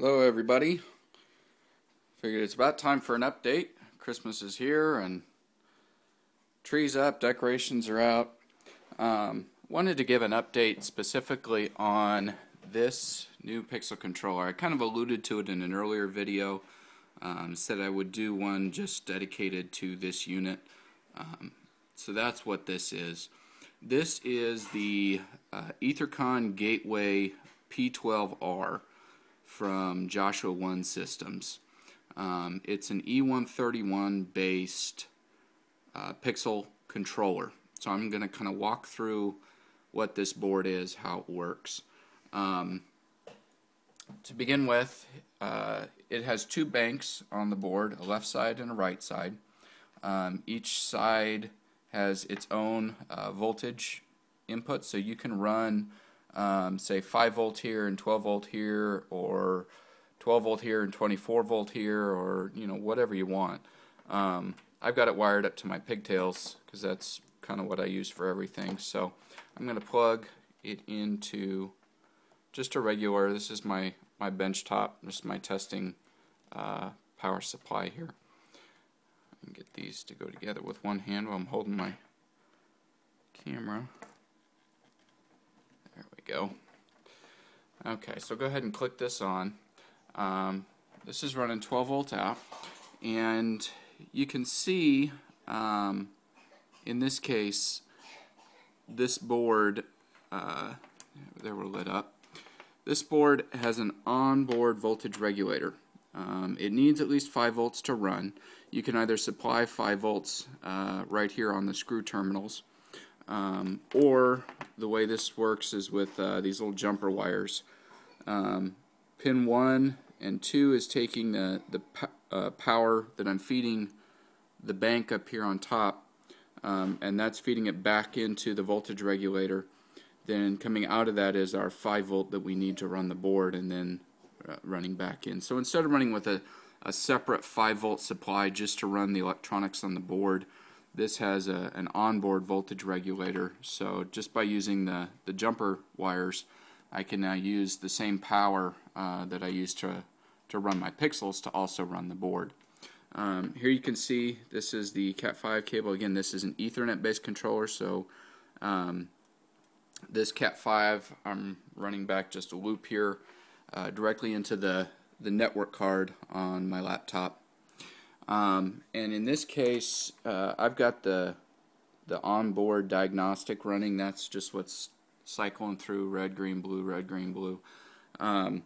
Hello everybody. Figured it's about time for an update. Christmas is here and trees up, decorations are out. Um, wanted to give an update specifically on this new Pixel controller. I kind of alluded to it in an earlier video. Um, said I would do one just dedicated to this unit. Um, so that's what this is. This is the uh, Ethercon Gateway P12R from Joshua One Systems. Um, it's an E131 based uh, Pixel controller. So I'm going to kind of walk through what this board is, how it works. Um, to begin with, uh, it has two banks on the board, a left side and a right side. Um, each side has its own uh, voltage input, so you can run, um, say, 5 volt here and 12 volt here, or 12 volt here and 24 volt here, or you know whatever you want. Um, I've got it wired up to my pigtails because that's kind of what I use for everything. So I'm going to plug it into just a regular. This is my my bench top. Is my testing uh, power supply here and get these to go together with one hand while I'm holding my camera. Go. Okay, so go ahead and click this on. Um, this is running 12 volt out, and you can see um, in this case this board, uh, they were lit up. This board has an onboard voltage regulator. Um, it needs at least 5 volts to run. You can either supply 5 volts uh, right here on the screw terminals, um, or the way this works is with uh, these little jumper wires. Um, pin 1 and 2 is taking the, the uh, power that I'm feeding the bank up here on top, um, and that's feeding it back into the voltage regulator. Then coming out of that is our 5 volt that we need to run the board, and then uh, running back in. So instead of running with a, a separate 5 volt supply just to run the electronics on the board, this has a, an onboard voltage regulator. So just by using the, the jumper wires, I can now use the same power uh, that I use to, to run my pixels to also run the board. Um, here you can see this is the Cat5 cable. Again, this is an Ethernet based controller, so um, this Cat5, I'm running back just a loop here uh, directly into the, the network card on my laptop. Um, and in this case, uh, I've got the, the onboard diagnostic running. That's just what's cycling through red, green, blue, red, green, blue. Um,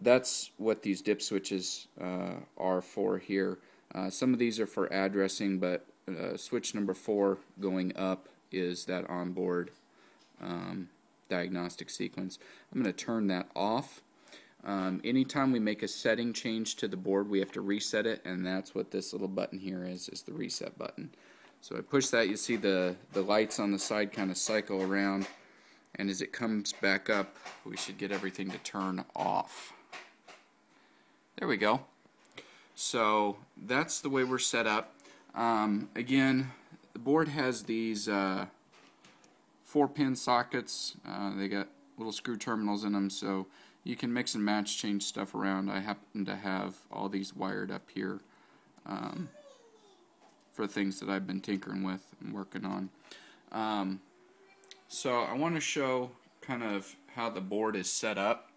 that's what these dip switches uh, are for here. Uh, some of these are for addressing, but uh, switch number four going up is that onboard um, diagnostic sequence. I'm going to turn that off um, anytime we make a setting change to the board, we have to reset it, and that's what this little button here is, is the reset button. So I push that, you see the, the lights on the side kind of cycle around, and as it comes back up, we should get everything to turn off. There we go. So that's the way we're set up. Um, again, the board has these uh, four pin sockets. Uh, they got little screw terminals in them, so you can mix and match, change stuff around. I happen to have all these wired up here um, for things that I've been tinkering with and working on. Um, so I want to show kind of how the board is set up.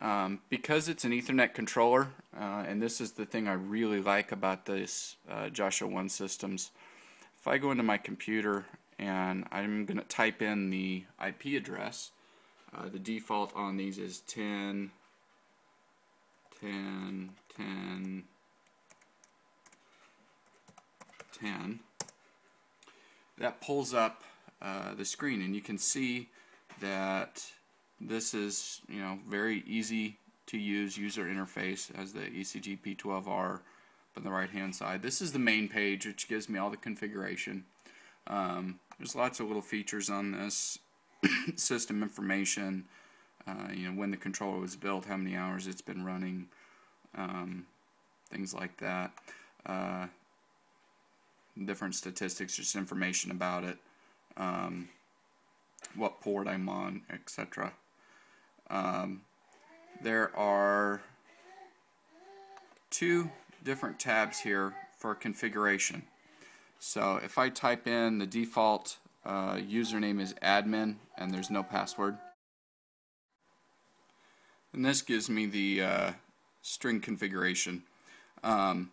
Um, because it's an Ethernet controller, uh, and this is the thing I really like about this uh, Joshua One Systems. If I go into my computer and I'm going to type in the IP address, uh, the default on these is 10, 10, 10, 10. That pulls up uh, the screen and you can see that this is you know very easy to use user interface as the ECG P12R on the right hand side. This is the main page which gives me all the configuration. Um, there's lots of little features on this system information, uh, you know, when the controller was built, how many hours it's been running, um, things like that. Uh, different statistics, just information about it, um, what port I'm on, etc. Um, there are two different tabs here for configuration. So if I type in the default uh, username is admin and there's no password. And this gives me the uh, string configuration. Um,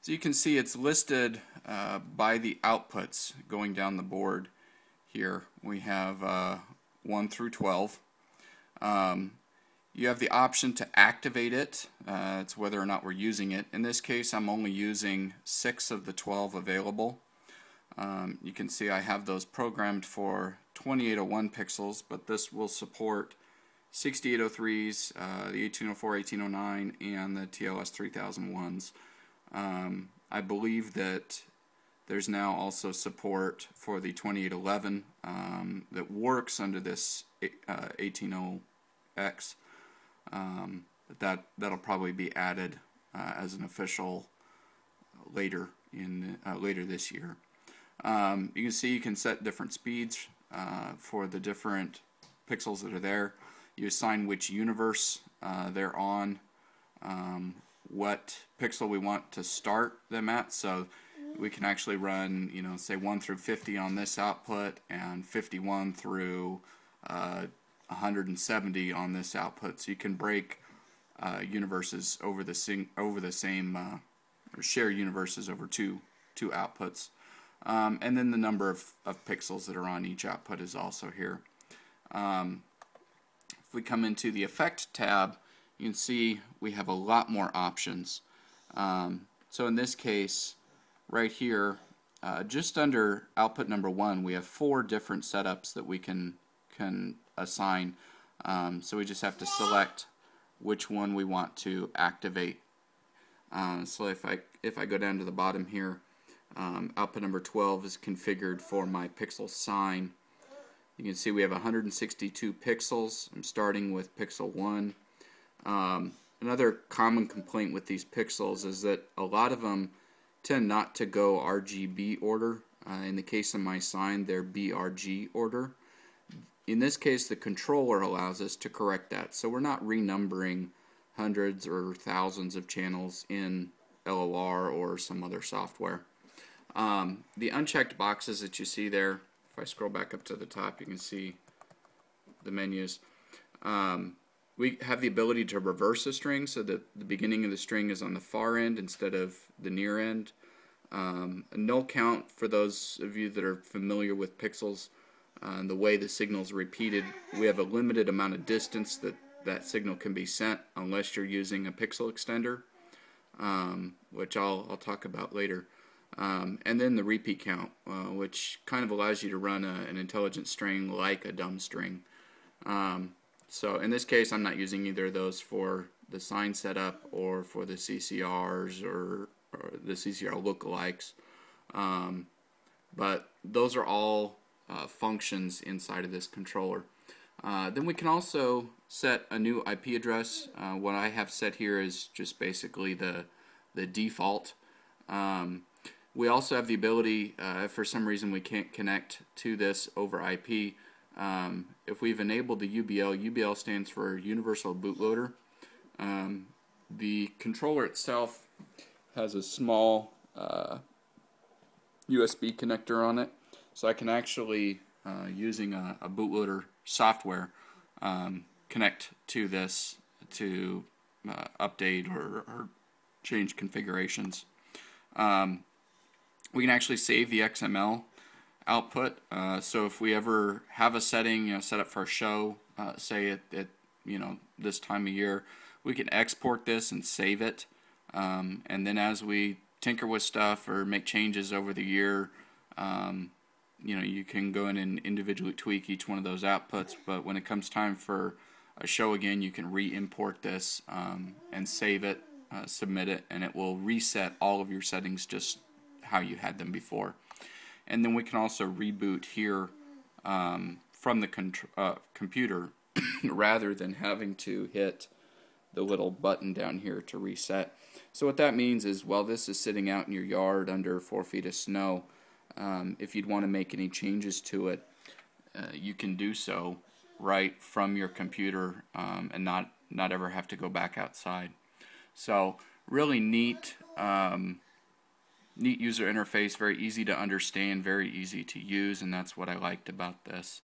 so you can see it's listed uh, by the outputs going down the board here. We have uh, 1 through 12. Um, you have the option to activate it. Uh, it's whether or not we're using it. In this case, I'm only using 6 of the 12 available. Um, you can see I have those programmed for 2801 pixels, but this will support 6803s, uh, the 1804, 1809, and the TLS 3001s. Um, I believe that there's now also support for the 2811 um, that works under this uh, 180X. Um, that that'll probably be added uh, as an official later in uh, later this year. Um, you can see you can set different speeds uh, for the different pixels that are there. You assign which universe uh, they're on, um, what pixel we want to start them at. So we can actually run, you know, say 1 through 50 on this output and 51 through uh, 170 on this output. So you can break uh, universes over the over the same uh, or share universes over two two outputs. Um, and then the number of, of pixels that are on each output is also here. Um, if we come into the Effect tab, you can see we have a lot more options. Um, so in this case, right here, uh, just under output number one, we have four different setups that we can can assign. Um, so we just have to select which one we want to activate. Uh, so if I if I go down to the bottom here, um, output number 12 is configured for my pixel sign. You can see we have 162 pixels. I'm starting with pixel 1. Um, another common complaint with these pixels is that a lot of them tend not to go RGB order. Uh, in the case of my sign, they're BRG order. In this case, the controller allows us to correct that. So we're not renumbering hundreds or thousands of channels in LOR or some other software. Um, the unchecked boxes that you see there, if I scroll back up to the top, you can see the menus. Um, we have the ability to reverse a string so that the beginning of the string is on the far end instead of the near end. Um, null count, for those of you that are familiar with pixels, uh, and the way the signal is repeated, we have a limited amount of distance that that signal can be sent unless you're using a pixel extender, um, which I'll, I'll talk about later. Um, and then the repeat count, uh, which kind of allows you to run a, an intelligent string like a dumb string. Um, so in this case, I'm not using either of those for the sign setup or for the CCRs or, or the CCR lookalikes. Um, but those are all uh, functions inside of this controller. Uh, then we can also set a new IP address. Uh, what I have set here is just basically the the default. Um, we also have the ability, uh, if for some reason we can't connect to this over IP, um, if we've enabled the UBL, UBL stands for Universal Bootloader. Um, the controller itself has a small uh, USB connector on it, so I can actually, uh, using a, a, bootloader software, um, connect to this to uh, update or, or, change configurations. Um, we can actually save the XML output. Uh, so if we ever have a setting, you know, set up for a show, uh, say at, at, you know this time of year, we can export this and save it. Um, and then as we tinker with stuff or make changes over the year, um, you know, you can go in and individually tweak each one of those outputs. But when it comes time for a show again, you can re-import this um, and save it, uh, submit it, and it will reset all of your settings just how you had them before. And then we can also reboot here um, from the uh, computer rather than having to hit the little button down here to reset. So what that means is while this is sitting out in your yard under four feet of snow, um, if you'd want to make any changes to it, uh, you can do so right from your computer um, and not not ever have to go back outside. So really neat, um, neat user interface, very easy to understand, very easy to use, and that's what I liked about this.